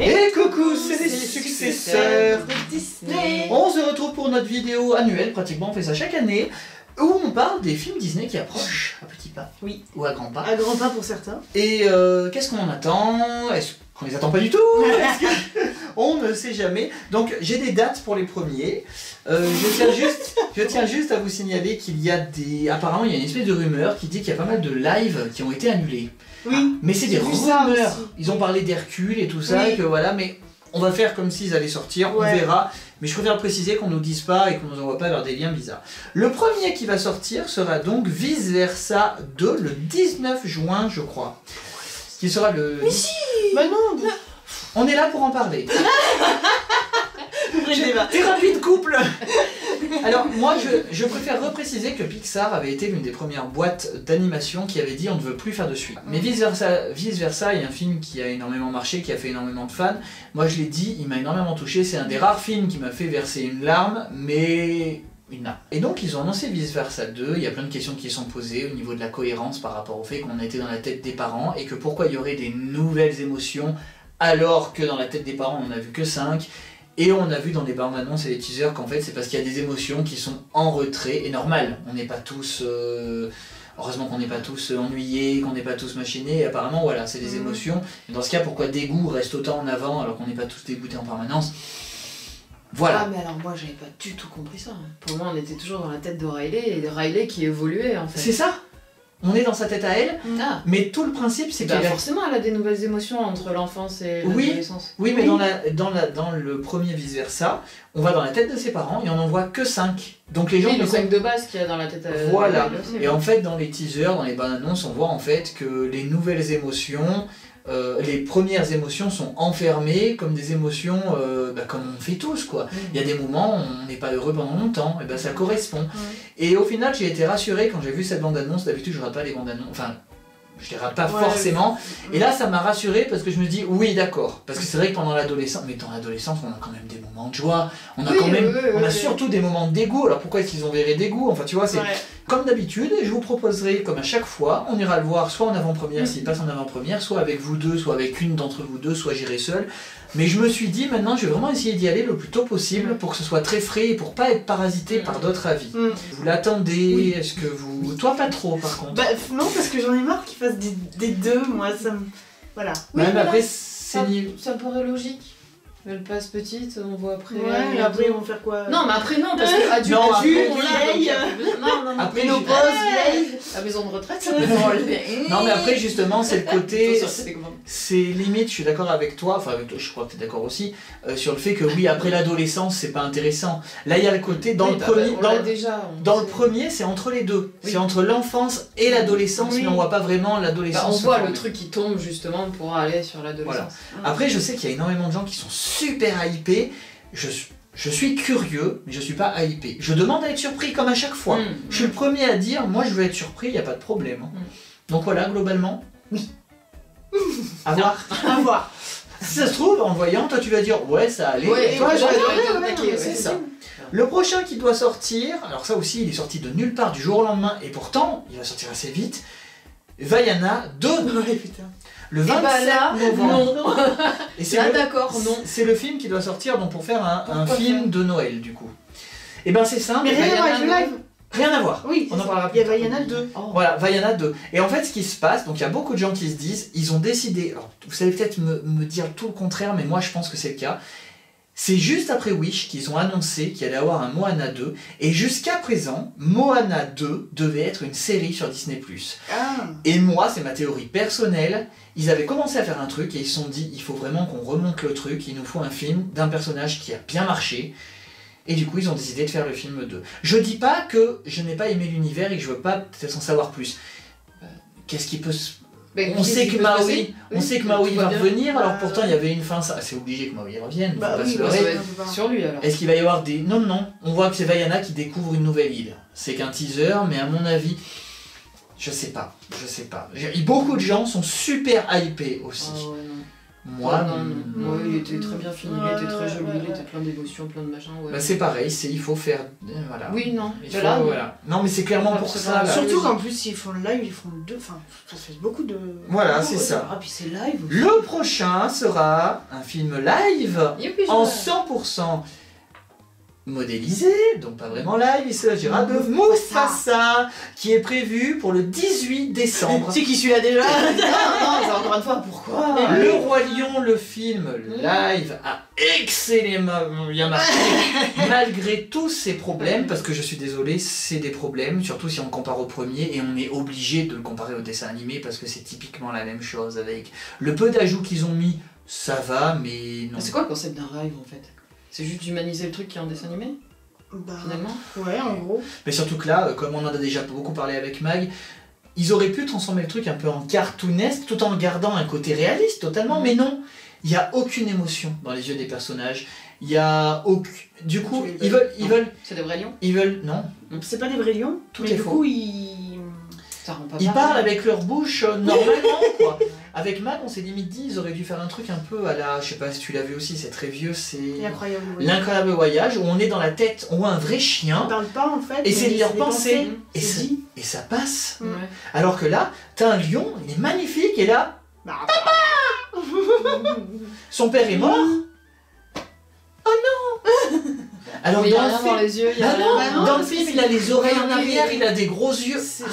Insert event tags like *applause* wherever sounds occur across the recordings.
Et coucou, c'est les successeurs de Disney. On se retrouve pour notre vidéo annuelle, pratiquement on fait ça chaque année, où on parle des films Disney qui approchent à petits pas. Oui. Ou à grands pas. À grands pas pour certains. Et euh, qu'est-ce qu'on en attend? Est-ce qu'on les attend pas du tout? *laughs* *laughs* On ne sait jamais. Donc j'ai des dates pour les premiers. Euh, je, tiens *laughs* juste, je tiens juste à vous signaler qu'il y a des... Apparemment il y a une espèce de rumeur qui dit qu'il y a pas mal de lives qui ont été annulés. Oui. Mais c'est des rumeurs. Ils ont parlé d'Hercule et tout ça, Oui. et que voilà, mais on va faire comme s'ils allaient sortir, Ouais. on verra. Mais je préfère préciser qu'on nous dise pas et qu'on nous envoie pas vers des liens bizarres. Le premier qui va sortir sera donc Vice Versa 2 le 19 juin, je crois. Qui sera le. Bah non. On est là pour en parler. *laughs* Thérapie de couple *laughs* Alors, moi, je, je préfère repréciser que Pixar avait été l'une des premières boîtes d'animation qui avait dit on ne veut plus faire de suite. Mais vice versa, vice il y a un film qui a énormément marché, qui a fait énormément de fans. Moi, je l'ai dit, il m'a énormément touché. C'est un des rares films qui m'a fait verser une larme, mais. Et donc, ils ont annoncé Vice Versa 2. Il y a plein de questions qui sont posées au niveau de la cohérence par rapport au fait qu'on a été dans la tête des parents et que pourquoi il y aurait des nouvelles émotions alors que dans la tête des parents, on n'a vu que 5. Et on a vu dans les bandes annonces et les teasers qu'en fait c'est parce qu'il y a des émotions qui sont en retrait et normal. On n'est pas tous. euh, Heureusement qu'on n'est pas tous ennuyés, qu'on n'est pas tous machinés. Et apparemment voilà, c'est des Mhm. émotions. Et dans ce cas, pourquoi dégoût reste autant en avant alors qu'on n'est pas tous dégoûtés en permanence? Voilà. Ah mais alors moi j'avais pas du tout compris ça. Pour moi on était toujours dans la tête de Riley et de Riley qui évoluait en fait. C'est ça? On est dans sa tête à elle, Ah mais tout le principe c'est bah, qu'elle a forcément elle a des nouvelles émotions entre l'enfance et l'adolescence. Oui, mais Oui. Dans, la, dans, la, dans le premier vice-versa, on va dans la tête de ses parents et on n'en voit que 5. Donc les gens Oui, le 5 de base qu'il y a dans la tête à Voilà. Riley aussi. Et en fait, dans les teasers, dans les bandes annonces, on voit en fait que les nouvelles émotions, euh, les premières émotions sont enfermées comme des émotions, euh, bah, comme on fait tous quoi. Il y a des moments où on n'est pas heureux pendant longtemps, et ben ça correspond. Et au final, j'ai été rassuré quand j'ai vu cette bande annonce. D'habitude, je rate pas les bandes annonces. Enfin, je les rate pas Ouais. forcément. Et là, ça m'a rassuré parce que je me dis, oui, d'accord. Parce que c'est vrai que pendant l'adolescence, mais dans l'adolescence, on a quand même des moments de joie. On a Oui, quand même, oui, on a surtout des moments de dégoût. Alors pourquoi est-ce qu'ils ont verré dégoût Enfin, tu vois, c'est Ouais. comme d'habitude, je vous proposerai, comme à chaque fois, on ira le voir soit en avant-première s'il passe en avant-première, soit avec vous deux, soit avec une d'entre vous deux, soit j'irai seul. Mais je me suis dit maintenant, je vais vraiment essayer d'y aller le plus tôt possible pour que ce soit très frais et pour pas être parasité par d'autres avis. Mm. Vous l'attendez Oui. Est-ce que vous. Toi, pas trop par contre. Bah non, parce que j'en ai marre qu'ils fassent des, des deux, moi, ça me... Voilà. Oui, Même après, ça, c'est ça me paraît logique. Elle passe petite, on voit après. Ouais, et après ils vont faire quoi Non, mais après non, parce que adulte, Non, adulte, on vieille. Non, non, non. Après, Ménopause, j'ai- vieille. La maison de retraite, ça peut. Non, mais après, justement, c'est le côté. C'est limite, je suis d'accord avec toi, enfin avec toi, je crois que tu es d'accord aussi, euh, sur le fait que oui, après l'adolescence, c'est pas intéressant. Là, il y a le côté, dans Oui, le bah, premier, on dans, déjà. on dans le premier, c'est entre les deux. Oui. C'est entre l'enfance et l'adolescence, Oui. mais on voit pas vraiment Bah, l'adolescence. on se voit le truc qui tombe justement pour aller sur l'adolescence. Après, je sais qu'il y a énormément de gens qui sont super hypés. Je, suis- je suis curieux, mais je suis pas hypé. Je demande à être surpris comme à chaque fois. Mm. Je suis le premier à dire, moi je veux être surpris, il n'y a pas de problème. hein. Mm. Donc voilà, globalement, oui. *laughs* À voir. À voir. *laughs* Si ça se trouve, en voyant, toi tu vas dire, ouais, ça allait. Ouais, Et toi, je vais c'est ça. Le prochain qui doit sortir, alors ça aussi, il est sorti de nulle part du jour au lendemain, et pourtant, il va sortir assez vite. Vaiana 2, Ouais, putain. Le *laughs* Et 27 bah là, novembre. non. Et c'est Là, le- d'accord, non. C'est le film qui doit sortir donc pour faire un, film de Noël du coup. Et ben c'est simple, Mais rien à voir live. rien à voir. Oui, On en parlera ça. Il y a plus. Vaiana 2. Oh. Voilà, Vaiana 2. Et en fait ce qui se passe, donc il y a beaucoup de gens qui se disent, ils ont décidé, alors vous allez peut-être me, me dire tout le contraire, mais moi je pense que c'est le cas. C'est juste après Wish qu'ils ont annoncé qu'il allait avoir un Moana 2, et jusqu'à présent, Moana 2 devait être une série sur Disney+. Ah. Et moi, c'est ma théorie personnelle, ils avaient commencé à faire un truc et ils se sont dit, il faut vraiment qu'on remonte le truc, il nous faut un film d'un personnage qui a bien marché. Et du coup, ils ont décidé de faire le film 2. Je dis pas que je n'ai pas aimé l'univers et que je veux pas peut-être en savoir plus. Euh, Qu'est-ce qui peut se... Ben, On sait que Maui, on sait que Maui va bien. revenir, alors Bah, pourtant il y avait une fin, ça- c'est obligé que Maui revienne, Bah oui, bah, va Sur lui alors. Est-ce qu'il va y avoir des... Non, non, on voit que c'est Vaiana qui découvre une nouvelle île. C'est qu'un teaser, mais à mon avis, je sais pas, je sais pas. Beaucoup de gens sont super hypés aussi. Ah ouais, non. Moi, non, il était très bien fini, il était très joli, ouais, il était plein d'émotions, plein de machins. Ouais. bah, c'est pareil, c'est il faut faire. euh, Voilà. Oui, non. Il Mais faut- là, non. voilà. Non, mais c'est clairement pour ça. là. Surtout qu'en plus, s'ils font le live, ils font deux. Enfin, ça fait beaucoup de. Voilà, c'est ça. Ah, puis c'est live aussi. Le prochain sera un film live Youpi, en je- 100% modélisé, donc pas vraiment live, il s'agira de Mufasa, qui est prévu pour le 18 décembre. C'est qui celui-là déjà *laughs* non, non, encore une fois, pourquoi Le Roi Lion, le film live, a excellemment bien marché, *laughs* malgré tous ses problèmes, parce que je suis désolé, c'est des problèmes, surtout si on compare au premier, et on est obligé de le comparer au dessin animé, parce que c'est typiquement la même chose, avec le peu d'ajouts qu'ils ont mis, ça va, mais non. C'est quoi le concept d'un rêve en fait? C'est juste d'humaniser le truc qui est en dessin animé Bah, finalement ouais, en gros. Mais surtout que là, comme on en a déjà beaucoup parlé avec Mag, ils auraient pu transformer le truc un peu en cartoonesque tout en gardant un côté réaliste totalement, mais non. Il n'y a aucune émotion dans les yeux des personnages. Il y a aucun... Du coup, ils veulent, ils Non. veulent, C'est des vrais lions? ils veulent, non. C'est pas des vrais lions Tout mais est du faux. coup, ils. Ça rend pas Ils parlent avec leur bouche euh, normalement, quoi. *laughs* Avec Mag, on s'est limite dit, ils auraient dû faire un truc un peu à la... Je sais pas si tu l'as vu aussi, c'est très vieux, c'est... L'incroyable voyage, où on est dans la tête, on voit un vrai chien, parlent pas en fait. Et c'est de leur pensée. pensées. et, et ça passe. Mm. Ouais. Alors que là, t'as un lion, il est magnifique, et là, Bah, son père est mort. *laughs* Oh non *laughs* Alors il a dans le rien film, dans les yeux, il y a non, rien. Bah non, dans le film, il a les oreilles en arrière, il a des gros yeux. c'est- Ah,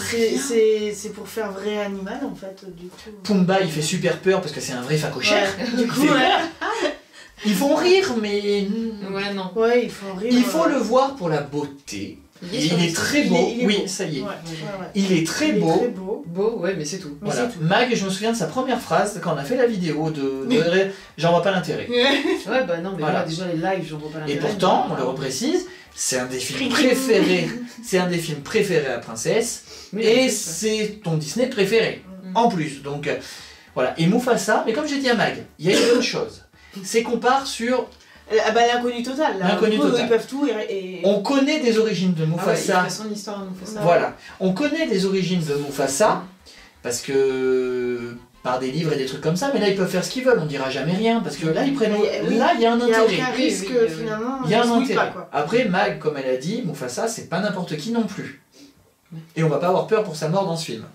c'est- pour faire vrai animal en fait, du coup. Pumba, il fait super peur parce que c'est un vrai facochère. Ouais, du coup, Il fait ouais. peur. *laughs* Ils vont rire, mais Ouais, non. Ouais, il faut rire. il faut le voir pour la beauté. Il Et il est très Il beau. est- il est oui, beau. ça y est. Ouais, ouais, ouais. Il est très Il est beau. très beau. Beau, ouais, mais c'est tout. Mais Voilà. c'est tout. Mag, je me souviens de sa première phrase quand on a fait la vidéo de. de- J'en vois pas l'intérêt. *laughs* Ouais, bah non, mais Voilà. là, déjà les lives, j'en vois pas Et l'intérêt. pourtant, on le reprécise, c'est un des films préférés. C'est un des films préférés à la princesse. Oui, Et c'est ton Disney préféré. Mm. En plus. Donc euh, voilà. Et Mufasa, mais comme j'ai dit à Mag, il y a une bonne chose. C'est qu'on part sur. Ah bah l'inconnu total. là. L'inconnu Du coup, total. Ils peuvent tout et. et- On connaît des origines de Ah ouais, il Mufasa. son histoire. Voilà. On connaît des origines de Mufasa. Parce que. Par des livres et des trucs comme ça, mais là ils peuvent faire ce qu'ils veulent, on dira jamais rien, parce que là ils prennent. Oui, là il y a un Il n'y a intérêt. aucun risque oui, oui. finalement. Il y a un intérêt. pas, quoi. Après, Mag, comme elle a dit, Mufasa, c'est pas n'importe qui non plus. Et on va pas avoir peur pour sa mort dans ce film.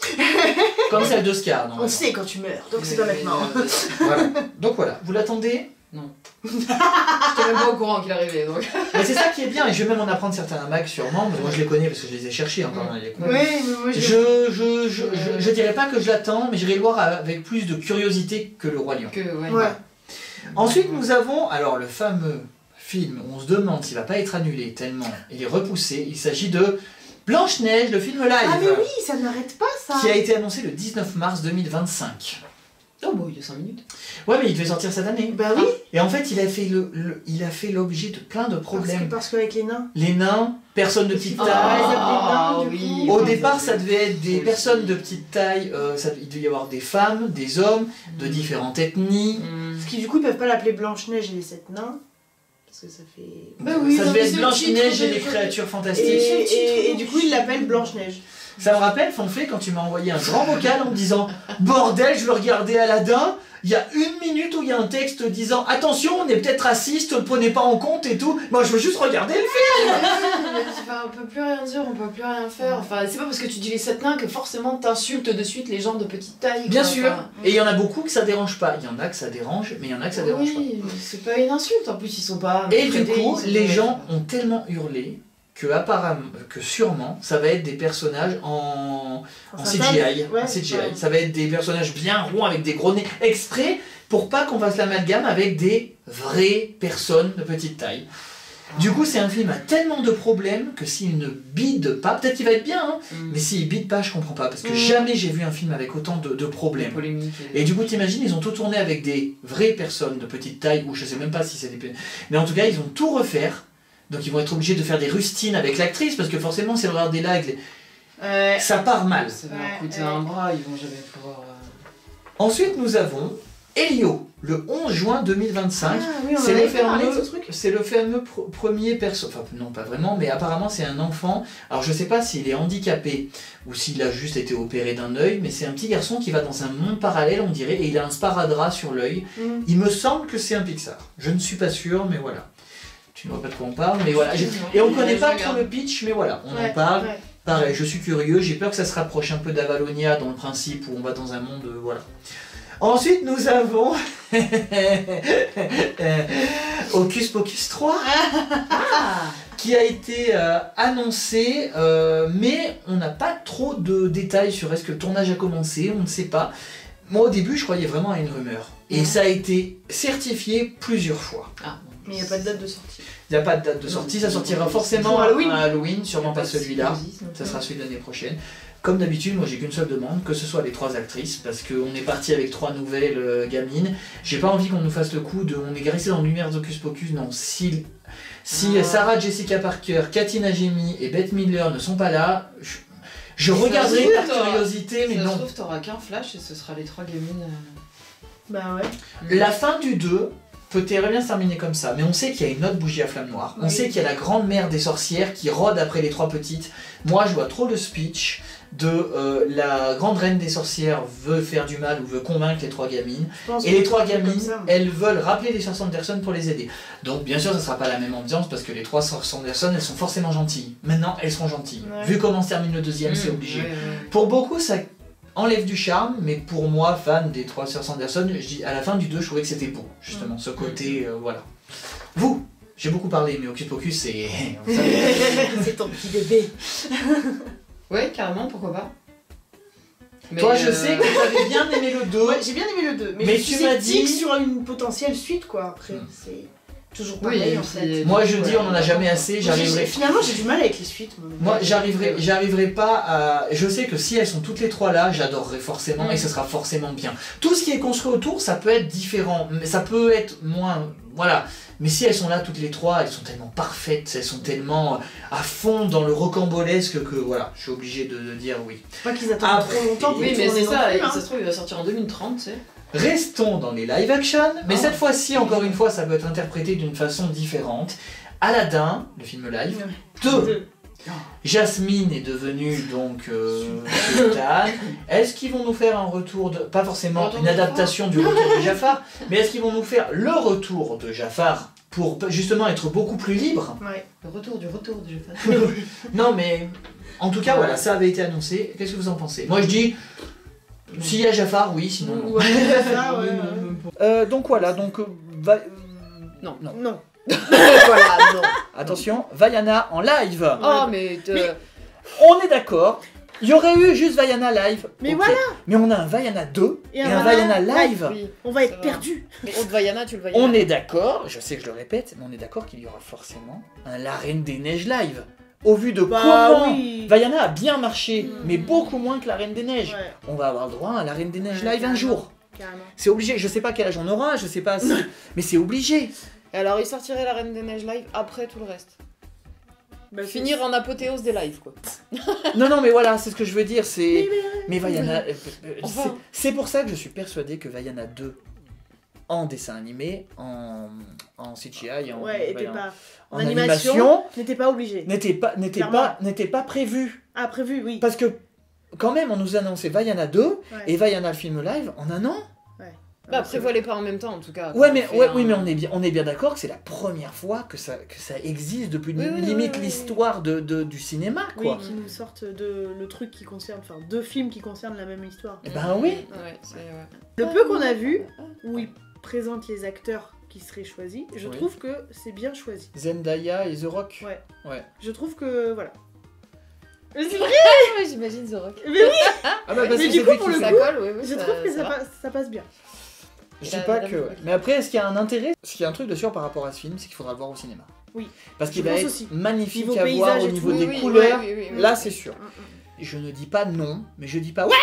*laughs* comme celle d'Oscar, On normalement. sait quand tu meurs, donc c'est pas maintenant. euh, Voilà. Donc voilà, vous l'attendez *laughs* J'étais même pas au courant qu'il arrivait, donc. Mais c'est ça qui est bien, et je vais même en apprendre certains à Mag sûrement, mais moi je les connais parce que je les ai cherchés encore. hein, les Oui, mais moi Je, je. je, je, je, je dirais pas que je l'attends, mais j'irai le voir avec plus de curiosité que le Roi Lion. Que, ouais. Ouais. Ensuite, nous avons alors le fameux film, on se demande s'il va pas être annulé tellement il est repoussé. Il s'agit de Blanche-Neige, le film live. Ah mais oui, ça n'arrête pas ça. qui a été annoncé le 19 mars 2025. Oh, bon, il y a 5 minutes. Ouais, mais il devait sortir cette année. Bah oui, Et en fait, il a fait le, le- il a fait l'objet de plein de parce que- problèmes. parce qu'avec les nains. Les nains, personnes de petite Ah, taille. appelés nains, oui. Au départ, ça devait être des personnes de petite taille. euh, ça, il devait y avoir des femmes, des hommes, de Mm. différentes ethnies. Hmm. Parce qu'ils du coup ils peuvent pas l'appeler Blanche-Neige et les sept nains. Parce que ça fait. Bah oui, ça devait être Blanche-Neige et les créatures fantastiques. et- et du coup ils l'appellent Blanche-Neige. Ça me rappelle, Fonflé, quand tu m'as envoyé un grand vocal en me disant Bordel, je veux regarder Aladdin. Il y a une minute où il y a un texte disant Attention, on est peut-être raciste, le prenez pas en compte et tout. Moi, je veux juste regarder le film. *laughs* Enfin, on peut plus rien dire, on peut plus rien faire. Enfin, c'est pas parce que tu dis les sept nains que forcément t'insultes de suite les gens de petite taille. Bien quoi. sûr. Enfin, Et il y en a beaucoup que ça dérange pas. Il y en a que ça dérange, mais il y en a que ça dérange pas. c'est pas une insulte. En plus, ils sont pas. Et du coup, les gens ont tellement hurlé que apparemment, que sûrement, ça va être des personnages en, en CGI. ouais, en CGI. ouais. Ça va être des personnages bien ronds avec des gros nez exprès pour pas qu'on fasse l'amalgame avec des vraies personnes de petite taille. Du coup, c'est un film à tellement de problèmes que s'il ne bide pas, peut-être qu'il va être bien, hein, Hmm. mais s'il bide pas, je comprends pas parce que Mm. jamais j'ai vu un film avec autant de, problèmes. Et du coup, t'imagines, ils ont tout tourné avec des vraies personnes de petite taille, ou je sais même pas si c'est des... Mais en tout cas, ils vont tout refaire. Donc ils vont être obligés de faire des rustines avec l'actrice, parce que forcément, si elle regarde des Ouais. ça part mal. Ça va Ouais, coûter ouais. un bras, ils vont jamais pouvoir. euh, Ensuite, nous avons Elio. le 11 juin 2025. Ah oui, C'est le ce. C'est le fameux pr- premier perso. Enfin, non, pas vraiment, mais apparemment, c'est un enfant. Alors, je sais pas s'il est handicapé ou s'il a juste été opéré d'un œil, mais c'est un petit garçon qui va dans un monde parallèle, on dirait, et il a un sparadrap sur l'œil. Mm. Il me semble que c'est un Pixar. Je ne suis pas sûr, mais voilà. Tu ne vois pas de quoi on parle, mais voilà. Et on Ouais, connaît je pas trop le pitch, mais voilà, on Ouais, en parle. ouais. Pareil, je suis curieux, j'ai peur que ça se rapproche un peu d'Avalonia dans le principe où on va dans un monde, euh, voilà. Ensuite, nous avons *laughs* Hocus Pocus 3 qui a été euh, annoncé, euh, mais on n'a pas trop de détails sur est-ce que le tournage a commencé, on ne sait pas. Moi au début, je croyais vraiment à une rumeur. Et Mhm. ça a été certifié plusieurs fois. Ah, Mais il n'y a pas de date de sortie. Il n'y a pas de date de sortie, ça sortira forcément Halloween. à Halloween, sûrement pas celui-là. Ça Ça sera celui de l'année prochaine. Comme d'habitude, moi j'ai qu'une seule demande, que ce soit les trois actrices, parce qu'on est parti avec trois nouvelles euh, gamines. J'ai pas envie qu'on nous fasse le coup de on est resté dans l'univers d'Hocus Pocus. Non, si, si Ah. Sarah Jessica Parker, Cathy Najimy et Bette Midler ne sont pas là, je, je Ça regarderai se par curiosité, mais ça se non. trouve, t'auras qu'un flash et ce sera les trois gamines. euh. Bah ouais. La fin du 2 peut très bien se terminer comme ça, mais on sait qu'il y a une autre bougie à flamme noire. On Oui. sait qu'il y a la grande mère des sorcières qui rôde après les trois petites. Moi, je vois trop le speech de euh, la grande reine des sorcières veut faire du mal ou veut convaincre les trois gamines. Et les trois gamines, elles veulent rappeler les 60 personnes pour les aider. Donc, bien sûr, ça sera pas la même ambiance parce que les 360 personnes, elles sont forcément gentilles. Maintenant, elles seront gentilles. Ouais. Vu comment se termine le deuxième, c'est Mmh, obligé. ouais, ouais. Pour beaucoup, ça enlève du charme, mais pour moi, fan des 300 Anderson, je dis à la fin du 2, je trouvais que c'était beau, justement, ce côté, euh, voilà. Vous, j'ai beaucoup parlé, mais Hocus Pocus, c'est. *laughs* C'est ton petit bébé. *laughs* Ouais, carrément, pourquoi pas. Mais, Toi, je euh, sais que tu avais bien aimé le 2. Ouais, j'ai bien aimé le 2, mais, Mais je suis tu m'as dit- sur une potentielle suite quoi. Après, Hmm. c'est toujours Oui, pareil et en fait. Moi, je dis, on en a jamais assez, j'arriverai. Finalement, j'ai du mal avec les suites. moi. Moi, j'arriverai, j'arriverai pas à. Je sais que si elles sont toutes les trois là, j'adorerai forcément Mm. et ce sera forcément bien. Tout ce qui est construit autour, ça peut être différent, mais ça peut être moins. Voilà. Mais si elles sont là toutes les trois, elles sont tellement parfaites, elles sont tellement euh, à fond dans le rocambolesque que voilà, je suis obligé de, de dire oui. Pas qu'ils attendent Après- trop longtemps pour Oui, mais c'est ça, plus, hein. ça se trouve, il va sortir en 2030, tu sais. Restons dans les live action, mais Ah. cette fois-ci, encore une fois, ça peut être interprété d'une façon différente. Aladdin, le film live. Ouais. Deux. Deux. Jasmine est devenue donc euh, sultane. Est-ce qu'ils vont nous faire un retour de. Pas forcément une de adaptation du retour de Jafar, mais est-ce qu'ils vont nous faire le retour de Jafar pour justement être beaucoup plus libre? Ouais. Le retour du retour du jeu. *laughs* Non, mais en tout cas, voilà, ça avait été annoncé. Qu'est-ce que vous en pensez? Moi je dis. S'il y a Jafar, oui, sinon. non. Ouais, *laughs* ça, ouais, ouais. Euh, donc voilà, donc. euh, va- Non. non. Non. *laughs* voilà, non. Attention, Vaiana en live. Oh, mais. te- Mais- On est d'accord. Il y aurait eu juste Vaiana live. Mais ok. voilà. Mais on a un Vaiana 2 et, Et un un Vaiana live. Oui. On va être va. perdus. Mais Aude Vaiana, tu le voyais. On est d'accord, je sais que je le répète, mais on est d'accord qu'il y aura forcément un La Reine des Neiges live. Au vu de Bah comment oui. Vaiana a bien marché, Mm. mais beaucoup moins que La Reine des Neiges. Ouais, On va avoir le droit à La Reine des Neiges Ouais, live un jour. carrément. C'est obligé, je sais pas quel âge on aura, je sais pas si... *laughs* mais c'est obligé. Et alors, il sortirait la Reine des Neiges live après tout le reste. Bah, Finir en apothéose des lives, quoi. *laughs* Non, non, mais voilà, c'est ce que je veux dire, c'est... Mais- Vaiana... euh, euh, Enfin. C'est pour ça que je suis persuadé que Vaiana 2, en dessin animé, en, en CGI, en, Ouais, était en- pas. en en animation, animation, N'était pas obligé. n'était pas, n'était pas, n'était pas prévu. Ah, prévu, oui. Parce que, quand même, on nous a annoncé Vaiana 2 Ouais. et Vaiana le film live en un an. Bah, prévois-les pas en même temps, en tout cas. Ouais, mais, ouais, un- oui, mais on est bien, on est bien d'accord que c'est la première fois que ça, que ça existe depuis Oui, oui, limite oui, oui, l'histoire de, de- du cinéma, Oui, quoi. qui nous sortent de le truc qui concerne, enfin deux films qui concernent la même histoire. Eh ben oui. Ouais. Ouais. Le peu qu'on a vu, où ils présentent les acteurs qui seraient choisis, je Oui. trouve que c'est bien choisi. Zendaya et The Rock. Ouais. Ouais. Je trouve que voilà. Mais c'est *laughs* vrai. J'imagine The Rock. Mais oui, *laughs* Ah bah parce Mais que du c'est coup, pour le colle, oui, oui. je ça- trouve que ça, passe, ça passe bien. Je dis a- pas que. Mais après, est-ce qu'il y a un intérêt? Ce qu'il y a un truc de sûr par rapport à ce film, c'est qu'il faudra le voir au cinéma. Oui. Parce qu'il va être aussi. magnifique Niveau à voir paysage au niveau tout, des Oui, couleurs. oui, oui, oui. Là, c'est sûr. Hum, hum. Je ne dis pas non, mais je dis pas. Ouais,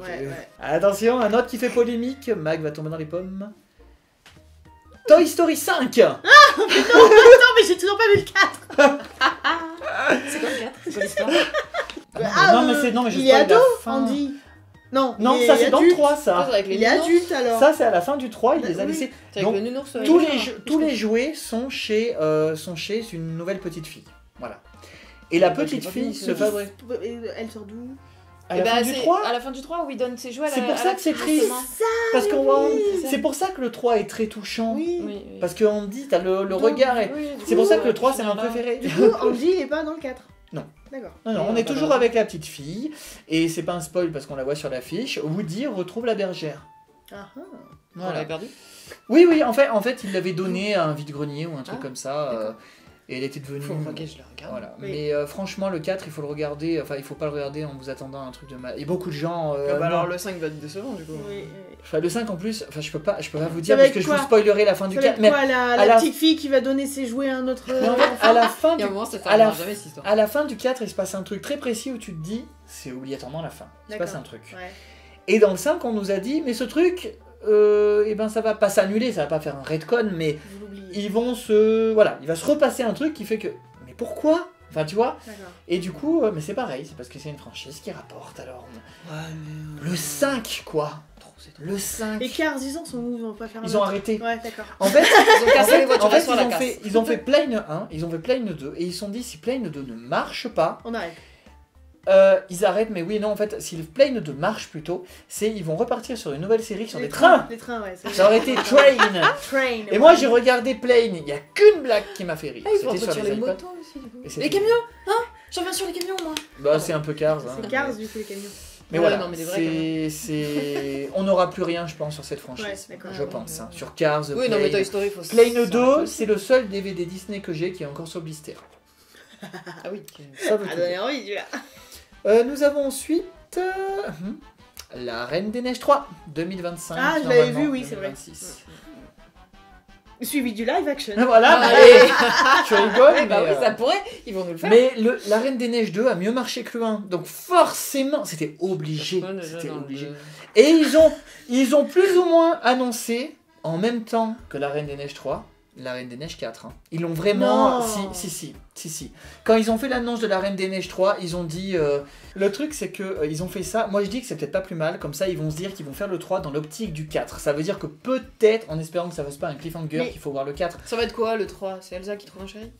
ouais. Attention, un autre qui fait polémique. Mag va tomber dans les pommes. Toy Story 5 Non, *laughs* mais j'ai toujours pas vu le 4 *laughs* C'est quoi le 4 C'est quoi l'histoire? Ah non, Ah, non, mais euh, c'est non mais je Il est ado. Andy. Non, Non, ça est c'est dans le adulte. 3 Ça, Il est adulte alors. Ça c'est à la fin du 3, il les a laissés. Donc, le nounours. ouais. Tous les, jeux- tous les jouets sont chez, euh, sont chez une nouvelle petite fille. Voilà. Et la Bah, petite fille se fabrique. Elle sort d'où? À Eh la bah, fin du c'est 3 À la fin du 3 où il donne ses jouets à la C'est pour à ça la que c'est triste. maman. Parce qu'on voit- c'est ça. Pour ça que le 3 est très touchant. Oui. Oui, oui. Parce qu'on dit, t'as le, le Donc, regard. est- oui, C'est pour ça que le ouais, 3 c'est mon préféré. Du coup, Andy, il est pas dans le 4 Non. D'accord. Non, on on est toujours avec la petite fille. Et c'est pas un spoil parce qu'on la voit sur l'affiche. Woody retrouve la bergère. Ah ah. On Voilà. l'avait perdu. Oui, oui, en fait, en fait il l'avait donné à un vide-grenier ou un truc Ah, comme ça. Et elle était devenue. Faut que je regarde. Voilà. Oui. Mais euh, franchement, le 4, il faut le regarder. Enfin, il faut pas le regarder en vous attendant à un truc de mal. Et beaucoup de gens. euh, Ah bah non. alors le 5 va être décevant du coup. Oui, oui. Enfin, le 5 en plus, enfin, je peux pas, je peux pas vous dire parce que je vous spoilerai la fin du Ça va 4. être Mais, quoi, la, à la la- petite fille qui va donner ses jouets à un autre. fait, à la fin *laughs* Il y du moment ça à la jamais cette histoire. à la fin du 4, il se passe un truc très précis où tu te dis, c'est obligatoirement la fin. Il se passe un truc. Ouais. Et dans le 5, on nous a dit, mais ce truc, euh, eh ben ça va pas s'annuler, ça va pas faire un redcon, mais ils vont se. Voilà, il va se repasser un truc qui fait que. Mais pourquoi? Enfin, tu vois? Et du coup, euh, mais c'est pareil, c'est parce que c'est une franchise qui rapporte alors. Le 5, quoi Le 5. Et Cars, ils en sont où? Ils vont pas faire un Ils ont arrêté. Ouais, d'accord. En fait, *laughs* Ils ont cassé fait, les voitures en fait, ils, ont fait, ils ont fait Plane 1, ils ont fait Plane 2, et ils se sont dit si Plane 2 ne marche pas, On arrête. Euh, ils arrêtent, mais oui, non, en fait, si le Plane 2 marche plutôt, c'est ils vont repartir sur une nouvelle série sur Les des trains. Les trains, ouais. Ça aurait été Train. *laughs* Train. Et moi j'ai regardé Plane, il n'y a qu'une blague qui m'a fait rire. Ah, ils vont C'était sur sur les les motos aussi du coup. Les camions Hein? J'en viens sur les camions moi Bah c'est un peu Cars. hein. C'est Cars, du coup, les camions. Mais Ouais, voilà, c'est, on n'aura plus rien, je pense, sur cette franchise. Ouais, je pense. hein. Sur Cars, Oui, non mais Plane. Toy Story faut Plane s'arrêter 2, aussi. c'est le seul DVD Disney que j'ai qui est encore sur blister. Ah oui. Ça veut Ah, envie, celui-là. Euh, nous avons ensuite euh, hum, La Reine des Neiges 3, 2025. Ah, je l'avais vu, oui, c'est vrai. 2026. Suivi du live action. Voilà, Ah, allez, *laughs* tu rigoles, bah mais, oui, euh, ça pourrait, ils vont nous le faire. mais le, La Reine des Neiges 2 a mieux marché que le 1, donc forcément, c'était obligé. C'était obligé. Et ils ont, ils ont plus ou moins annoncé, en même temps que La Reine des Neiges 3, La Reine des Neiges 4. hein. Ils l'ont vraiment... Si, si, si, si, si. Quand ils ont fait l'annonce de La Reine des Neiges 3, ils ont dit... euh, le truc, c'est que euh, ils ont fait ça. Moi, je dis que c'est peut-être pas plus mal. Comme ça, ils vont se dire qu'ils vont faire le 3 dans l'optique du 4. Ça veut dire que peut-être, en espérant que ça fasse pas un cliffhanger, qu'il faut voir le 4. Ça va être quoi le 3 C'est Elsa qui trouve un chéri?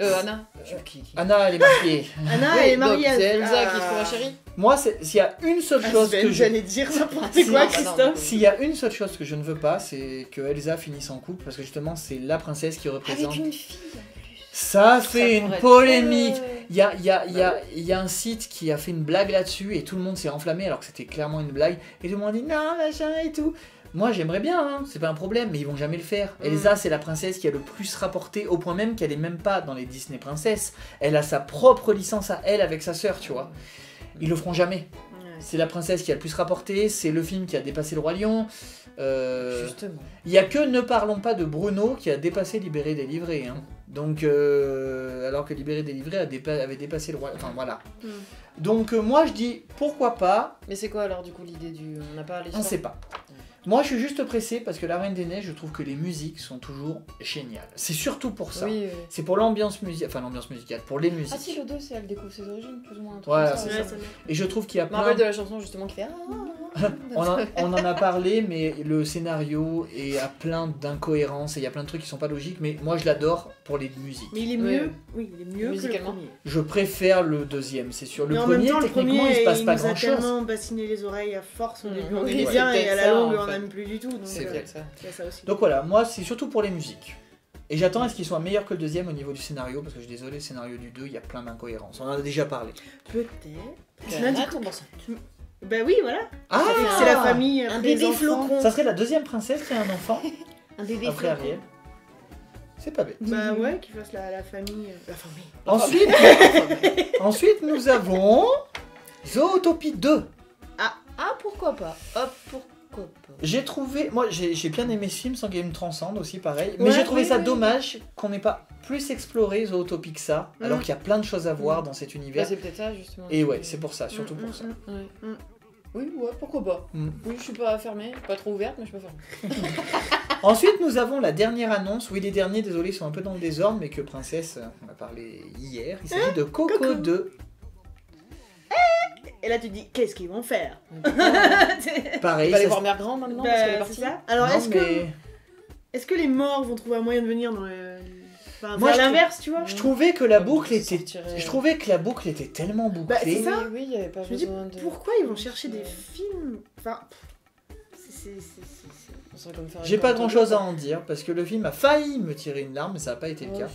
Euh, Anna Je qui- qui- Anna, elle est mariée. Anna, Oui, elle est mariée à... C'est Elsa à- qui trouve un chéri Moi, c'est- s'il y a une seule Ah, chose que je... j'allais dire n'importe Si, quoi, non, bah Christophe. S'il y a une seule chose que je ne veux pas, c'est que Elsa finisse en couple, parce que justement, c'est la princesse qui représente... Avec une fille en plus. Ça fait une polémique. Il y a, il y, a, il y, a, il y a un site qui a fait une blague là-dessus et tout le monde s'est enflammé alors que c'était clairement une blague. Et tout le monde dit non, machin et tout. Moi j'aimerais bien, hein, c'est pas un problème, mais ils vont jamais le faire. Mm. Elsa c'est la princesse qui a le plus rapporté au point même qu'elle est même pas dans les Disney princesses. Elle a sa propre licence à elle avec sa sœur, tu vois. Ils le feront jamais. C'est la princesse qui a le plus rapporté, c'est le film qui a dépassé le roi lion. Euh, Justement. il y a que ne parlons pas de Bruno qui a dépassé Libéré délivré. Hein. Donc, euh, alors que Libéré délivré dépa- avait dépassé le roi. Enfin voilà. Mm. Donc euh, moi je dis pourquoi pas, Mais c'est quoi alors du coup l'idée du. On n'a pas on l'histoire sait pas. Moi je suis juste pressé parce que La Reine des Neiges, je trouve que les musiques sont toujours géniales. C'est surtout pour ça. Oui, oui. C'est pour l'ambiance musicale, enfin l'ambiance musicale, pour les musiques. Ah si, le 2, c'est elle découvre ses origines, plus ou moins. un truc Voilà, ça. Ouais, ça. Et je trouve qu'il y a plein. de la chanson justement qui fait. Ah, ah, ah. *laughs* On en, *laughs* on en a parlé, mais le scénario est à plein d'incohérences et il y a plein de trucs qui sont pas logiques. Mais moi, je l'adore pour les musiques. Mais il est mieux. oui. Oui, il est mieux que le Musicalement. premier. Je préfère le deuxième, c'est sûr. Le premier, le techniquement, premier, il se passe pas nous a grand chose. tellement bassiné les oreilles à force au Mm. début. On c'est bien et à la longue, on n'aime plus du tout. Donc, C'est euh, vrai. ça. Donc voilà, moi, c'est surtout pour les musiques. Et j'attends à ce qu'il soit meilleur que le deuxième au niveau du scénario, parce que je suis désolé, le scénario du 2, il y a plein d'incohérences. On en a déjà parlé. Peut-être. Bah oui, voilà. Ah C'est la famille. Un après bébé les flocon. Ça serait la deuxième princesse qui a un enfant *laughs* Un bébé après flocon. Ariel. C'est pas bête. Bah ouais, qu'ils fassent la, la famille. euh, La famille. Ensuite, *laughs* ensuite, nous avons Zootopie 2. Ah, pourquoi pas Hop, pourquoi pas J'ai trouvé, moi j'ai j'ai bien aimé ce film sans Game Transcende aussi pareil, mais Ouais, j'ai trouvé oui, ça oui. dommage qu'on n'ait pas plus exploré Zootopie que ça, Mm. alors qu'il y a plein de choses à voir dans cet Bah, univers. c'est peut-être ça justement. Et ouais, c'est pour ça, surtout pour mm, ça. mm. Ouais. Mm. Oui, ouais, pourquoi pas Mm. Oui, je suis pas fermée, pas trop ouverte, mais je suis pas fermée. *laughs* Ensuite, nous avons la dernière annonce. Oui, les derniers, désolé, sont un peu dans le désordre, mais que Princesse, on a parlé hier. Il s'agit de Coco, Coco. 2. Et là, tu te dis, qu'est-ce qu'ils vont faire Il *laughs* Pareil. va aller ça- voir Mère Grand maintenant Bah, parce qu'elle est partie. ça. Alors, est-ce que, que les morts vont trouver un moyen de venir dans le. Enfin, Moi, je l'inverse, tu vois je trouvais que la boucle était. sortirait- Je trouvais que la boucle était tellement Bah, bouclée. c'est ça. Oui, oui, il n'y avait pas Je me dis, de. pourquoi ils vont chercher des films Enfin. J'ai pas grand chose à en dire parce que le film a failli me tirer une larme, mais ça n'a pas été le cas.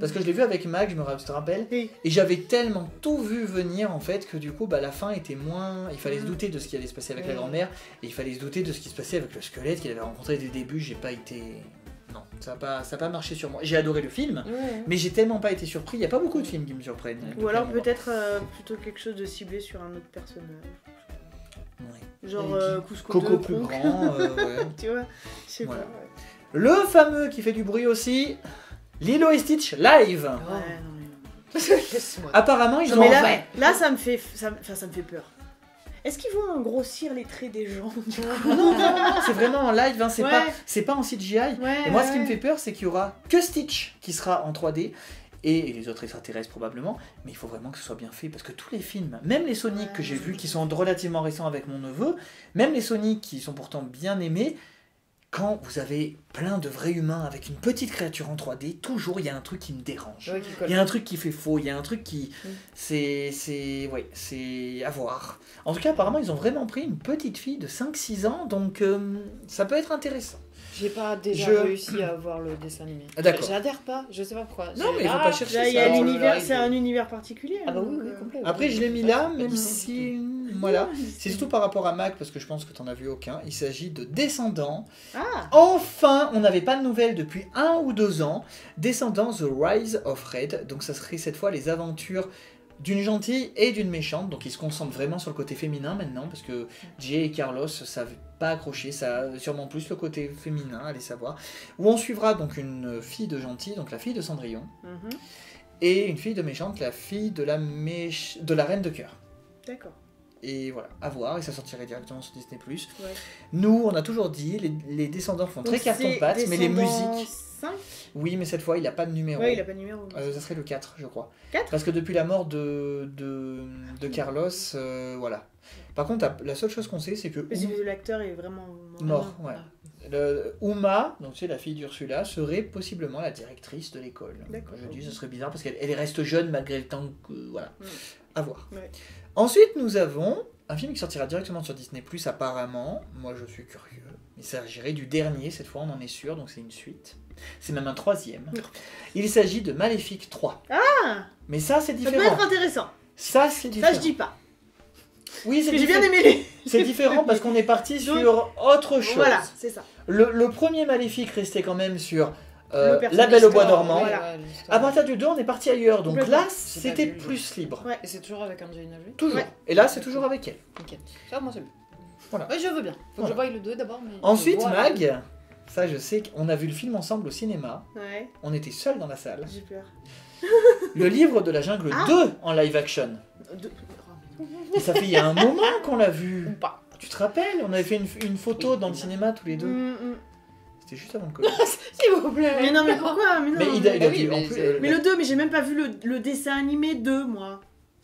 Parce que je l'ai vu avec Mac, je me rappelle, et j'avais tellement tout vu venir en fait que du coup bah, la fin était moins. Il fallait se Mhm. douter de ce qui allait se passer avec la grand-mère et il fallait se douter de ce qui se passait avec le squelette qu'il avait rencontré dès le début. J'ai pas été. Non, ça n'a pas, ça a pas marché sur moi. J'ai adoré le film, Ouais. mais j'ai tellement pas été surpris. Il y a pas beaucoup de films qui me surprennent. Ou alors peut-être euh, plutôt quelque chose de ciblé sur un autre personnage. Ouais. Genre euh, Coco 2, plus grand. euh, *laughs* ouais. tu vois Je sais Voilà. pas. ouais. Le fameux qui fait du bruit aussi, Lilo et Stitch live. Ouais, non, mais non. *laughs* Laisse-moi. Apparemment ils Non, ont. mais là, ça me fait, ça me fait peur. Est-ce qu'ils vont grossir les traits des gens *laughs* Non, c'est vraiment en live, hein, c'est Ouais. pas, c'est pas en CGI. Ouais, Et moi, ce qui me fait peur, c'est qu'il y aura que Stitch qui sera en 3D. Et les autres extraterrestres probablement, mais il faut vraiment que ce soit bien fait parce que tous les films, même les Sonic que j'ai vus qui sont relativement récents avec mon neveu, même les Sonic qui sont pourtant bien aimés, quand vous avez plein de vrais humains avec une petite créature en 3D, toujours il y a un truc qui me dérange. Ouais. Il y a un truc qui fait faux, il y a un truc qui. Mm. C'est. C'est. Ouais, c'est à voir. En tout cas, apparemment, ils ont vraiment pris une petite fille de 5-6 ans, donc euh, ça peut être intéressant. J'ai pas déjà Je- réussi à voir le dessin animé. Ah, d'accord. J'adhère pas, je sais pas pourquoi. Non, mais il faut Ah, pas chercher Là, il y a l'univers, c'est un univers particulier. Ah bah oui, donc, oui, euh, complet. Après, je l'ai mis là, même Mhm. si. Voilà. C'est surtout par rapport à Mac, parce que je pense que t'en as vu aucun. Il s'agit de Descendants. Ah Enfin, on n'avait pas de nouvelles depuis un ou deux ans. Descendants, The Rise of Red. Donc, ça serait cette fois les aventures d'une gentille et d'une méchante. Donc, ils se concentrent vraiment sur le côté féminin maintenant, parce que Jay et Carlos savaient pas accrocher. Ça a sûrement plus le côté féminin, allez savoir. Où on suivra donc une fille de gentille, donc la fille de Cendrillon, mhm, et une fille de méchante, la fille de la, méch... de la reine de cœur. D'accord. Et voilà, à voir, et ça sortirait directement sur Disney+. Ouais. Nous, on a toujours dit, les, les descendants font très Donc, carton-pâte, c'est mais les musiques... 5 Oui, mais cette fois, il n'a pas de numéro. Ouais, il a pas de numéro. Euh, ça serait le 4, je crois. 4? Parce que depuis la mort de, de, de Carlos, euh, voilà. Par contre, la seule chose qu'on sait, c'est que Parce que l'acteur est vraiment mort, ouais. Le- Uma, donc c'est la fille d'Ursula, serait possiblement la directrice de l'école. D'accord. Je dis, ce serait bizarre parce qu'elle elle reste jeune malgré le temps que. Voilà. Mm. À voir. Ouais. Ensuite, nous avons un film qui sortira directement sur Disney, apparemment. Moi, je suis curieux. Il s'agirait du dernier, cette fois, on en est sûr, donc c'est une suite. C'est même un troisième. Il s'agit de Maléfique 3. Ah Mais ça, c'est Ça peut différent. être intéressant. Ça, c'est Ça, différent. je dis pas. Oui, c'est j'ai bien aimé les. C'est différent parce qu'on est parti *laughs* sur autre chose. Voilà, c'est ça. Le, le premier Maléfique restait quand même sur euh, La Belle au Bois dormant. voilà. À partir du 2, on est parti ailleurs. Donc là, c'était plus libre. Ouais. Et c'est toujours avec Angelina Jolie Toujours. Ouais. Et là, c'est toujours avec elle. Ok. Ça, moi, c'est bien. Voilà. Je veux bien. Faut Voilà. que je voie le 2 d'abord. Mais Ensuite. Mag, ça je sais qu'on a vu le film ensemble au cinéma. Ouais, On était seuls dans la salle. j'ai peur. *laughs* Le livre de la jungle Ah. 2 en live action. De- Et ça fait il y a un moment qu'on l'a vu. Ou pas. Tu te rappelles? On avait fait une, une photo dans le cinéma tous les deux. Mm, mm. C'était juste avant le *laughs* Covid. S'il vous plaît. Mais non, mais pourquoi Mais non. Mais il a, il a oui, dit en mais plus. c'est- euh, Mais le 2, mais j'ai même pas vu le, le dessin animé 2, moi.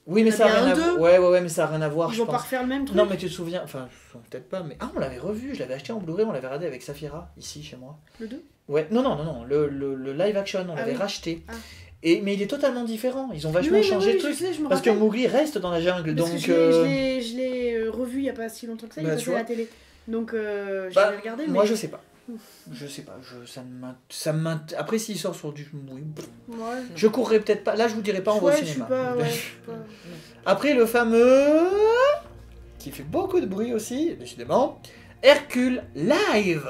Oui, mais ça a en a rien à voir. Ouais, ouais, ouais, mais ça a rien à voir. Ils je vont pas refaire le même truc. Non, mais tu te souviens, enfin, peut-être pas, mais. Ah, on l'avait revu, je l'avais acheté en Blu-ray, on l'avait regardé avec Safira, ici, chez moi. Le 2 Ouais, non, non, non, non, le, le, le live action, on Ah l'avait oui. racheté. Ah. Et, mais il est totalement différent, ils ont vachement oui, changé oui, le je truc. sais, je me Parce que. Mowgli reste dans la jungle, Parce donc. que je l'ai- euh, euh, revu il y a pas si longtemps que ça, il Bah, est passé à la télé. Donc euh, bah, regardé, Moi, je sais pas. Je sais pas, je, ça ça Après, s'il sort sur du. Oui, Ouais. je courrais peut-être pas. Là, je vous dirais pas, on va Ouais, au cinéma. pas... Ouais, je *laughs* suis pas... Après, le fameux. qui fait beaucoup de bruit aussi, décidément. Hercule Live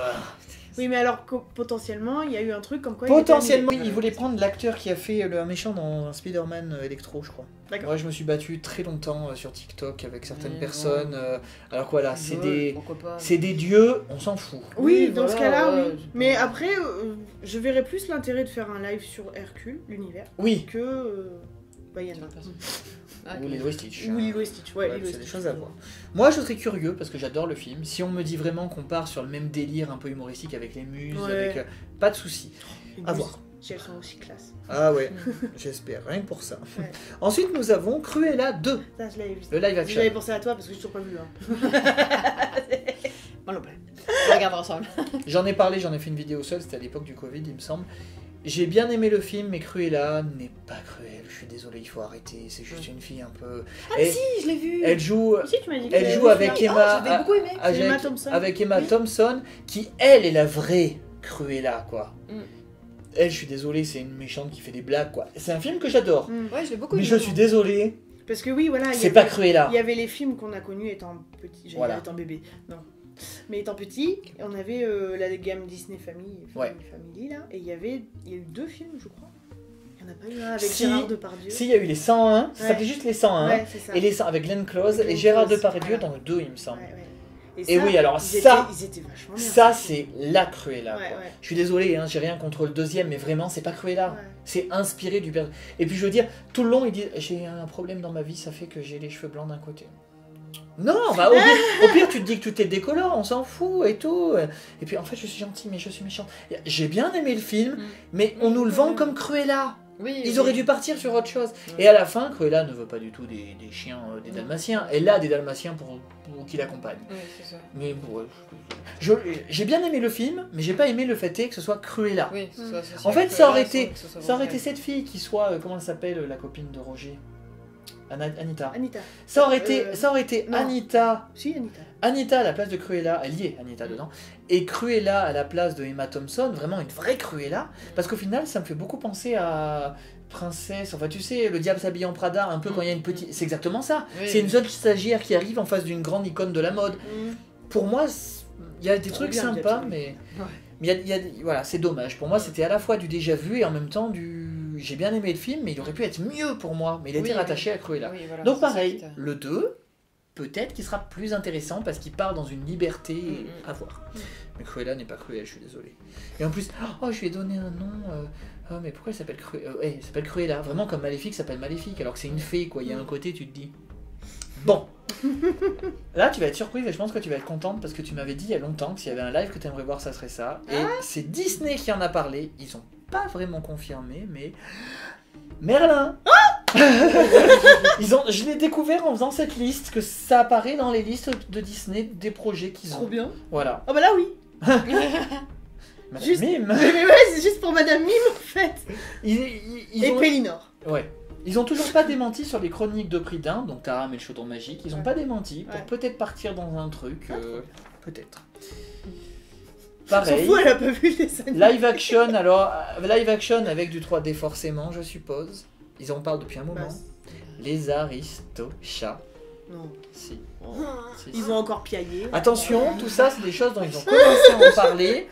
Oui, mais alors potentiellement, il y a eu un truc comme quoi... il Potentiellement, annulé. il voulait prendre l'acteur qui a fait le méchant dans un Spider-Man euh, Electro, je crois. D'accord. Moi, je me suis battu très longtemps euh, sur TikTok avec certaines Mais personnes. euh, alors que voilà, c'est des, c'est des dieux, on s'en fout. Oui, Oui, dans ce cas-là, ouais, oui. Mais après, euh, je verrais plus l'intérêt de faire un live sur Hercule, l'univers, Oui. que... Euh, Bayana. Sur le perso. Ah, Ou. Lilo et Stitch. Ou. Lilo et Stitch, ouais, Ouais, Lilo et c'est des choses à voir. Moi, je serais curieux parce que j'adore le film. Si on me dit vraiment qu'on part sur le même délire un peu humoristique avec les muses, Ouais. avec. euh, pas de souci. À voir. Si elles sont aussi classe. Ah ouais, *laughs* j'espère, rien que pour ça. Ouais. *laughs* Ensuite, nous avons Cruella 2, Ça, je l'avais vu. le live action. J'avais pensé à toi parce que j'ai toujours pas vu. Hein. *laughs* Plus. On regarde ensemble. J'en ai parlé, j'en ai fait une vidéo seule, c'était à l'époque du Covid, il me semble. J'ai bien aimé le film, mais Cruella n'est pas cruelle. Je suis désolé, il faut arrêter. C'est juste une fille un peu. Ah Elle- si, je l'ai vu. Elle joue, Si, tu m'as dit que elle joue avec Emma, Ah, j'avais beaucoup aimé. avec, Emma Thompson. avec Emma Oui. Thompson, qui elle est la vraie Cruella, quoi. Mm. Elle, je suis désolé, c'est une méchante qui fait des blagues, quoi. C'est un film que j'adore. Mm. Ouais, je l'ai beaucoup Mais aimé. je suis désolé, Parce que oui, voilà. c'est pas Cruella. Il y avait les films qu'on a connus étant petit, j'allais Voilà. étant bébé, non. Mais étant petit, on avait euh, la gamme Disney Family, Ouais. Family là, et il y avait, il y a eu deux films, je crois. Il y en a pas eu un avec Si. Gérard Depardieu. Si, il y a eu les 101, ça Ouais. s'appelait juste les 101. Ouais, c'est ça. Et les 100 avec Glenn Close et Gérard Close, Depardieu voilà. dans le 2, il me semble. Ouais, ouais. Et oui, alors ils ça- étaient, ils étaient vachement bien. Ça, c'est la Cruella. Ouais, quoi. ouais. Je suis désolé, hein, j'ai rien contre le deuxième, mais vraiment, c'est pas Cruella. Ouais. C'est inspiré du personnage. Et puis je veux dire, tout le long, il dit J'ai un problème dans ma vie, ça fait que j'ai les cheveux blancs d'un côté. Non, bah, au, pire, au pire, tu te dis que tout est décolore, on s'en fout et tout. Et puis en fait, je suis gentil, mais je suis méchante. J'ai bien aimé le film, Mm. mais on nous le vend comme Cruella. Oui, Ils oui. auraient dû partir sur autre chose. Ouais. Et à la fin, Cruella ne veut pas du tout des, des chiens, euh, des dalmatiens. Elle a des dalmatiens pour, pour qui l'accompagnent. Oui, c'est ça. Mais bon, ouais, je- j'ai bien aimé le film, mais j'ai pas aimé le fait que ce soit Cruella. Oui, ça, En fait, ça aurait été- Ça aurait été cette fille qui soit, euh, comment elle s'appelle, euh, la copine de Roger? Anita. Anita. Ça aurait été, Euh, ça aurait été non. Anita. Si, Anita. Anita à la place de Cruella, elle y est, Anita Mm. dedans, et Cruella à la place de Emma Thompson, vraiment une vraie Cruella, parce qu'au final, ça me fait beaucoup penser à Princesse, enfin tu sais, le diable s'habille en Prada, un peu quand il y a une petite... C'est exactement ça. Oui, c'est une jeune stagiaire qui arrive en face d'une grande icône de la mode. Mm. Pour moi, il y a des Trop trucs bien, sympas, mais... Ouais. Mais il y a- y a voilà, c'est dommage. Pour moi, c'était à la fois du déjà vu et en même temps du... J'ai bien aimé le film, mais il aurait pu être mieux pour moi. Mais il était Oui, rattaché à Cruella. Oui, voilà, Donc pareil, le 2, peut-être qu'il sera plus intéressant parce qu'il part dans une liberté Mm, mm. à voir. Mm. Mais Cruella n'est pas Cruella, je suis désolé. Et en plus, oh, je lui ai donné un nom. euh, oh, mais pourquoi elle s'appelle Cruella Elle s'appelle Cruella? Vraiment comme Maléfique s'appelle Maléfique, alors que c'est une fée, quoi. Il y a un côté, tu te dis. Bon. *laughs* Là, tu vas être surprise et je pense que tu vas être contente parce que tu m'avais dit il y a longtemps que s'il y avait un live que tu aimerais voir, ça serait ça. Et c'est Disney qui en a parlé. Ils ont pas vraiment confirmé, mais. Merlin Ils ont, Je l'ai découvert en faisant cette liste, que ça apparaît dans les listes de Disney des projets qu'ils Trop ont. bien. Voilà. Oh bah là oui. *laughs* Madame Juste- Mime. mais, mais ouais, c'est juste pour Madame Mime en fait. Ils, ils- ils Et ont... Pélinor. Ouais. Ils ont toujours pas démenti sur les chroniques de prix d'un, donc Taram et le chaudron magique. Ils ont Ouais. pas démenti pour Ouais. peut-être partir dans un truc. Ah, euh, peut-être. Pareil. fout, elle a pas vu les. Live action, alors, euh, live action avec du 3D forcément, je suppose. Ils en parlent depuis un moment. Bah, Les aristochats. non. Si. si. Ils vont encore piailler. Attention, tout ça, c'est des choses dont ils ont *laughs* commencé à en parler.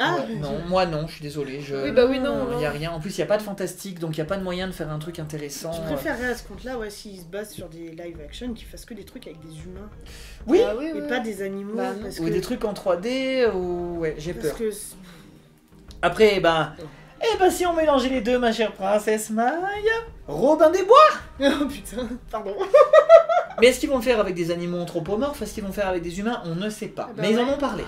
Ah, Ouais, non, moi non, je suis désolé. Je... Oui, bah oui, non. Il n'y a rien. En plus, il n'y a pas de fantastique, donc il n'y a pas de moyen de faire un truc intéressant. Je préférerais à ce compte-là, ouais, s'ils se basent sur des live action, qu'ils fassent que des trucs avec des humains. Oui, Ah oui, Et oui. pas des animaux. Bah, parce ou que, des trucs en 3D, ou. Ouais, j'ai peur. que Après, ben. Eh ben, si on mélangeait les deux, ma chère princesse Maya, Robin des Bois *laughs* Oh putain, pardon. Mais est-ce qu'ils vont le faire avec des animaux anthropomorphes? Est-ce qu'ils vont le faire avec des humains? On ne sait pas. Eh ben Mais ils en ont parlé.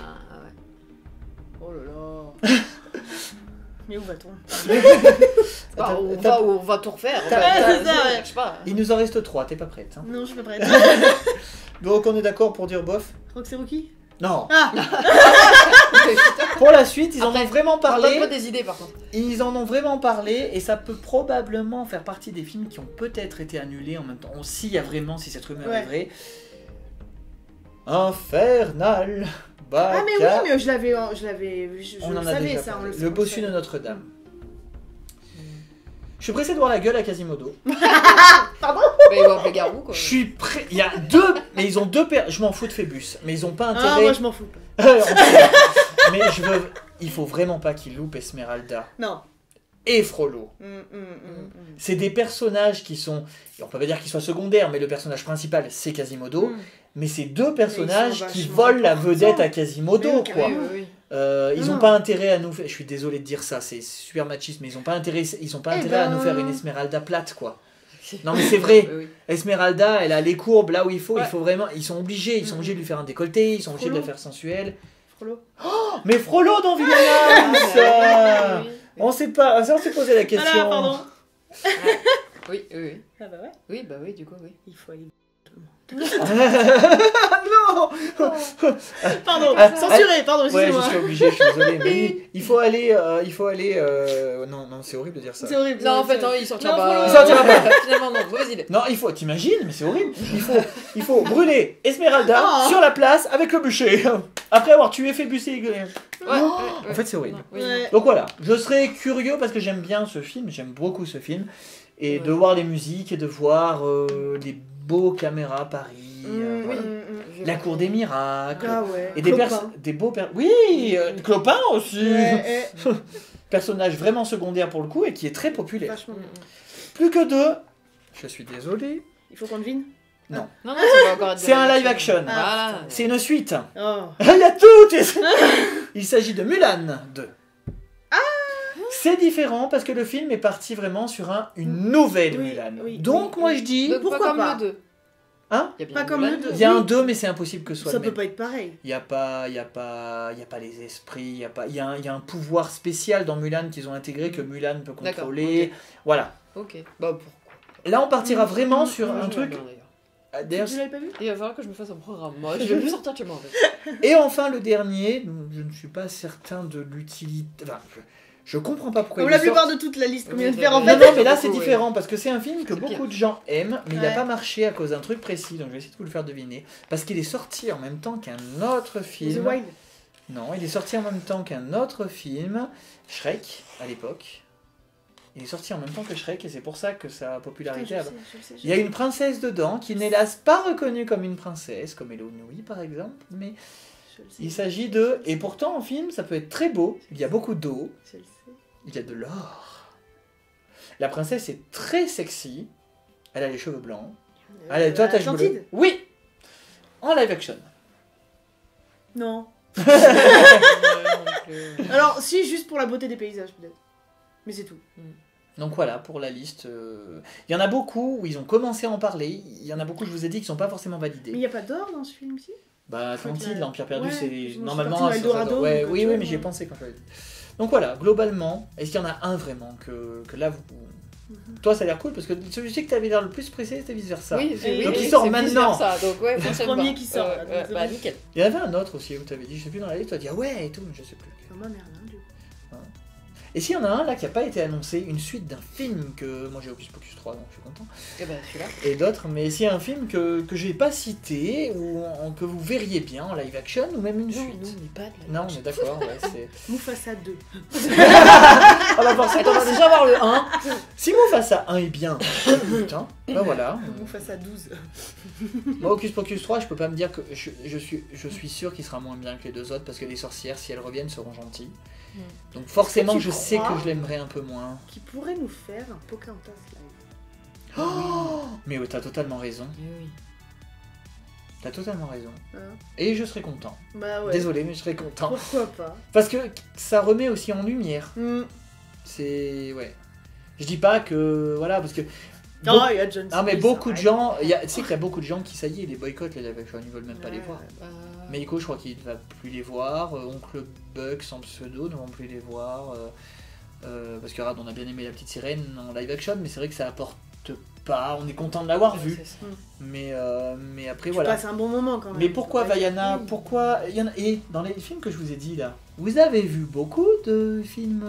Mais où va-t-on *laughs* Bah, on, va, on va tout refaire. Ça, ouais. pas. Il nous en reste trois, t'es pas prête. hein. Non, je suis pas prête. *laughs* Donc on est d'accord pour dire bof Roxy Rookie Non. Ah *laughs* Pour la suite, ils en ont vraiment parlé. pas des idées par contre. Ils en ont vraiment parlé et ça peut probablement faire partie des films qui ont peut-être été annulés en même temps. On- S'il y a vraiment, si cette rumeur Ouais. est vraie. Infernal. Ah mais oui, mais je l'avais, je l'avais, je, je On le en a savais déjà ça. on le, Le bossu de. Notre-Dame. Je suis pressé de voir la gueule à Quasimodo. Mais il va appeler Garou quoi. Je suis prêt. Il y a deux, mais ils ont deux paires. Je m'en fous de Phébus, mais ils ont pas Ah intérêt. moi je m'en fous. *laughs* mais je veux. Il faut vraiment pas qu'ils loupent Esmeralda Non. et Frollo. Hum, hum, hum. C'est des personnages qui sont. On peut pas dire qu'ils soient secondaires, mais le personnage principal c'est Quasimodo. Mais c'est deux personnages qui volent la vedette à Quasimodo, oui, quoi. Oui, oui, oui. Euh, ils Non, ont non. pas intérêt à nous faire. Je suis désolé de dire ça, c'est super machiste, mais ils ont pas intérêt, ils ont pas Eh intérêt à ben. nous faire une Esmeralda plate, quoi. *laughs* Non mais c'est vrai. *laughs* Oui. Esmeralda, elle a les courbes là où il faut. Il faut vraiment. Ils sont obligés. Ils sont obligés de lui faire un décolleté. Ils sont obligés de la Frollo. faire sensuelle. Frollo. Mais Frollo dans Villains *laughs* Ah, oui, oui. On sait pas, ça on s'est posé la question. Ah là, pardon. Oui, oui, oui. Ah bah ouais. Oui, bah oui, du coup, oui. Il faut aller. *laughs* non Pardon, Ah, censuré, pardon, Ouais, je excusez-moi. suis obligé, je suis désolé. Mais *laughs* il faut aller. euh, il faut aller euh, Non, non, c'est horrible de dire ça. C'est horrible. Non, en fait, non, il sortira Non, pas. Il sortira pas. *laughs* Finalement, non, mauvaise idée. Non, il faut, t'imagines, mais c'est horrible. Il faut, il faut brûler Esmeralda Oh. sur la place avec le bûcher. Après avoir tué Phébus et Ouais, ouais, En fait, c'est horrible. Ouais. Donc voilà, je serais curieux parce que j'aime bien ce film, j'aime beaucoup ce film. Et Ouais. de voir les musiques et de voir euh, les beaux caméras Paris, euh, Mm, voilà. mm, mm. la cour des miracles. Ah ouais. Et des, des beaux Oui, euh, Clopin aussi. Ouais, *laughs* ouais, Personnage vraiment secondaire pour le coup et qui est très populaire. vachement. Plus que deux. Je suis désolé. Il faut qu'on devine? Non, non, encore être *laughs* de C'est un live action. Voilà. C'est une suite. Oh. *laughs* Il y a tout Il s'agit de Mulan 2. C'est différent parce que le film est parti vraiment sur un, une nouvelle Oui, Mulan. oui, Donc oui, moi oui. je dis, Donc, Pourquoi pas comme pas le 2. Hein Il y a bien Pas comme Mulan le deux. il y a un Oui. 2 mais c'est impossible que ce soit Ça le peut même. pas être pareil. Il n'y a pas, il y a pas, il y a pas les esprits, il y a pas, il y a un, il y a un pouvoir spécial dans Mulan qu'ils ont intégré que Mulan peut D'accord, contrôler. Voilà. Ok. Bah, pourquoi Là on partira vraiment Mm, sur un je truc. Ah, d'ailleurs, Tu l'avais pas vu? Il va falloir que je me fasse un programme. Moi, je vais plus sortir de chez moi en fait. *laughs* Et enfin le dernier, je ne suis pas certain de l'utilité. Enfin, je, je comprends pas pourquoi Comme il la est sorti. plupart de toute la liste qu'on vient de faire en vrai. Non, fait. non, mais là c'est différent parce que c'est un film que beaucoup pire. de gens aiment, mais il n'a pas marché à cause d'un truc précis, donc je vais essayer de vous le faire deviner. Parce qu'il est sorti en même temps qu'un autre The film. Wild. Non, il est sorti en même temps qu'un autre film, Shrek, à l'époque. Il est sorti en même temps que Shrek et c'est pour ça que sa Putain, popularité je a... sais, je sais, je Il y a sais. une princesse dedans qui n'est hélas pas reconnue comme une princesse, comme Elonoui par exemple, mais Je le sais. il s'agit de... Et pourtant en film ça peut être très beau, il y a beaucoup d'eau, Je le sais. il y a de l'or. La princesse est très sexy, elle a les cheveux blancs, elle a les Euh, tatouages Atlantide bleus. Oui En live action. Non. *laughs* Alors, si, juste pour la beauté des paysages, peut-être. Mais c'est tout. Donc voilà pour la liste. euh, Il y en a beaucoup où ils ont commencé à en parler. Il y en a beaucoup, je vous ai dit, qui sont pas forcément Mais il validés. n'y a pas d'or dans ce film-ci? Bah Atlantide, la- l'Empire perdu, Ouais, c'est normalement. Eldorado, ouais, oui, oui, mais j'y ai pensé quand dit. Donc voilà, globalement, est-ce qu'il y en a un vraiment que, que là vous. Mhm. Toi, ça a l'air cool parce que celui-ci que tu avais l'air le plus pressé, c'était vice versa. Oui, c'est- oui, Donc, oui, il sort maintenant. vice-versa, Donc ouais, C'est le premier qui sort, là, bah nickel. Il y en avait un autre aussi où tu avais dit, je sais plus dans la liste, tu as dit ah ouais et tout, mais je sais plus. Enfin, moi, Merlin, du coup. Et s'il y en a un là qui a pas été annoncé, une suite d'un film que. Moi j'ai Hocus Pocus 3 donc je suis content. Et bah celui-là. et d'autres, mais s'il y a un film que, que j'ai pas cité ou en- que vous verriez bien en live action ou même une Non, suite. nous, on n'est pas de la Non, on est d'accord, ouais, *laughs* c'est. Mufasa 2. *laughs* Ah bah forcément, Attends, on va déjà voir le 1. *laughs* si Mufasa 1 est bien, *coughs* putain, bah *coughs* voilà. Mufasa 12. Moi, Hocus Pocus 3, je peux pas me dire que je, je suis, je suis sûr qu'il sera moins bien que les deux autres parce que les sorcières, si elles reviennent, seront gentilles. Hmm. Donc forcément, je sais que je l'aimerais un peu moins. Qui pourrait nous faire un Pocahontas live. Oh Mais ouais, t'as totalement raison. Oui. T'as totalement raison. Hein Et je serais content. bah ouais. Désolé, mais je serais content. Pourquoi pas Parce que ça remet aussi en lumière. Hmm. C'est. Ouais. Je dis pas que. Voilà, parce que. Non, Beaucoup- il y a John Ah, mais beaucoup de arrête. gens. Tu sais qu'il y a beaucoup de gens qui, ça y est, les boycottent les live action, ils veulent même pas les voir. Euh, Meiko, je crois qu'il ne va plus les voir. Euh, Oncle Buck sans pseudo ne vont plus les voir. Euh, euh, parce que Rad, on a bien aimé la petite sirène en live action, mais c'est vrai que ça apporte pas. On est content de l'avoir ouais, vu. c'est. Mais, mais après, Tu voilà. passes un bon moment quand même. Mais pourquoi Vaiana Pourquoi il y en a... Et dans les films que je vous ai dit là, vous avez vu beaucoup de films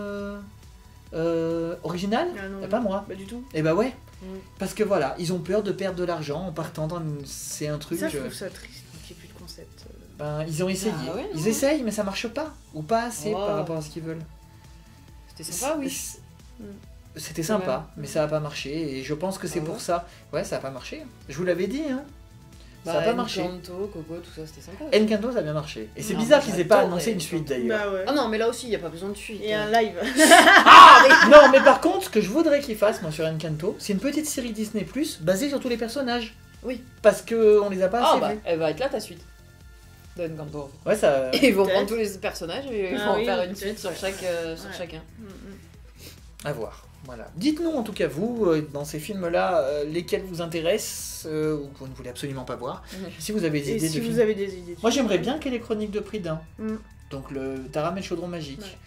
originaux Ah non, pas moi. Pas du tout. Et bah ouais. Mm. Parce que voilà, ils ont peur de perdre de l'argent en partant dans. une- C'est un truc. Ça, je euh, trouve ça triste qu'il n'y ait plus de concept. euh. ben, ils ont essayé. Ah ouais, ils essayent, mais ça marche pas. Ou pas assez Oh. par rapport à ce qu'ils veulent. C'était sympa, oui. Mm. C'était Quand sympa, mais ça a pas marché. Et je pense que c'est Ah pour ça. Ouais, ça a pas marché. Je vous l'avais dit, hein. Ça a Bah, pas marché. Encanto, Coco, tout ça, c'était sympa. Encanto, ça a bien marché. Et c'est bizarre moi, qu'ils aient pas annoncé une Encanto. suite d'ailleurs. Bah ouais. Ah non, mais là aussi, il n'y a pas besoin de suite. Et un hein. live. *laughs* *laughs* Non, mais par contre, ce que je voudrais qu'ils fassent, moi, sur Encanto, c'est une petite série Disney Plus basée sur tous les personnages. Oui. Parce que on les a pas Ah assez bah, vus. elle va être là ta suite. D'Encanto. Ouais, ça. Et *laughs* ils vont prendre tous les personnages et ils Ah vont oui, faire une suite sur chaque, euh, sur Ouais. chacun. Mm, mm. À voir. Voilà. Dites-nous en tout cas vous, euh, dans ces films-là, euh, lesquels vous intéressent euh, ou que vous ne voulez absolument pas voir. Mhm. Si vous avez des Et idées si de vous films. avez des idées. Moi j'aimerais bien qu'il y ait les chroniques de prix d'un. Mm. Donc le Taramel Chaudron Magique. Ouais.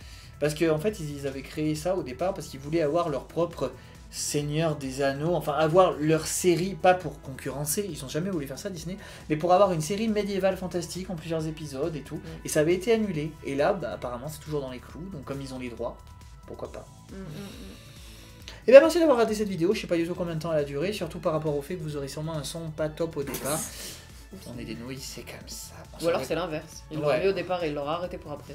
Parce qu'en en fait, ils, ils avaient créé ça au départ parce qu'ils voulaient avoir leur propre Seigneur des Anneaux, enfin avoir leur série, pas pour concurrencer, ils ont jamais voulu faire ça Disney, mais pour avoir une série médiévale fantastique en plusieurs épisodes et tout. Et ça avait été annulé. Et là, bah, apparemment, c'est toujours dans les clous, donc comme ils ont les droits, pourquoi pas. Mm, mm, mm. Et bien merci d'avoir regardé cette vidéo, je sais pas du tout combien de temps elle a duré, surtout par rapport au fait que vous aurez sûrement un son pas top au départ. On est des nouilles, c'est comme ça. On Ou alors c'est l'inverse. Il l'aurait mis au départ et il l'aura arrêté pour après.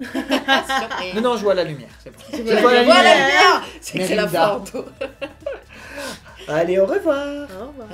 Mais *laughs* non, je vois la lumière, c'est bon. Je Je vois la lumière. C'est que c'est la fin. Allez, au revoir Au revoir.